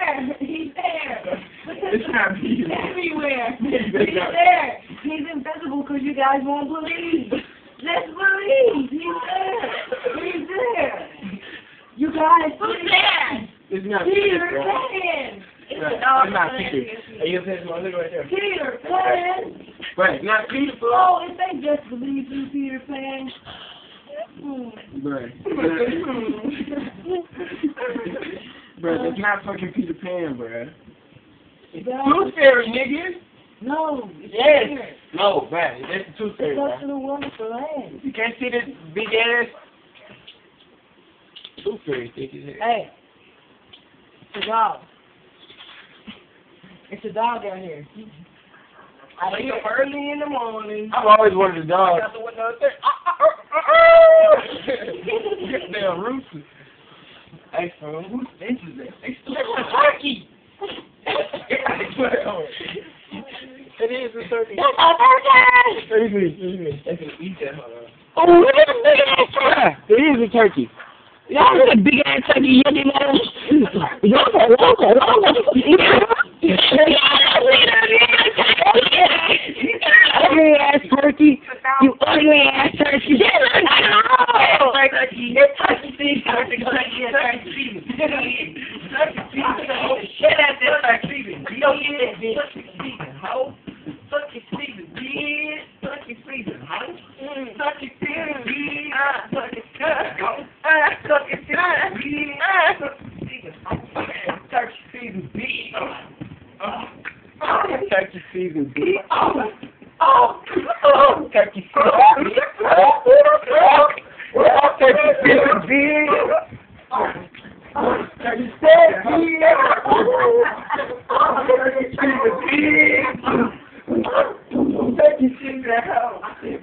there. He's there. It's not me. He's everywhere. He's He's there. there. He's invisible because you guys won't believe. Let's believe. He's there. He's there. You guys, who's there? It's not Peter bro. Pan. It's Right. a dog. It's not Peter. Hey, you said look right there. Peter Pan. Right, not Peter, bro. Oh, if they just believe you, Peter Pan. Hmm. Bruh. Bruh, that's not fucking Peter Pan, bruh. It's Yeah. Tooth Fairy, nigga. No. Yes. Peter. No, bruh, that's the Tooth Fairy, It's up bruh. to the wonderful land. You can't see this big ass Tooth Fairy thick as hell. Hey. It's a dog. It's a dog out here. I wake up early in the morning. I've always wanted a dog. Got the window up there. Damn rooster. Hey, fam, whose fence is that? They still a turkey. It is a turkey. Let me see. Me see. They can eat that. Oh, look at this big ass turkey! It is a turkey. Y'all look at big ass turkey, yucky man. Loco, loco, loco. Ugly ass turkey. You ugly ass turkey. Turkey. Turkey. Turkey. Turkey Shut up, that turkey season. You don't get that bitch. Turkey season, ho. Turkey season, bitch. Ho. Turkey season, bitch. Turkey season, ho. Turkey season, bitch. Turkey season, ho. Turkey season, bitch. Turkey season, bitch. Oh, oh, oh. Season, bitch. Turkey season, bitch. Season,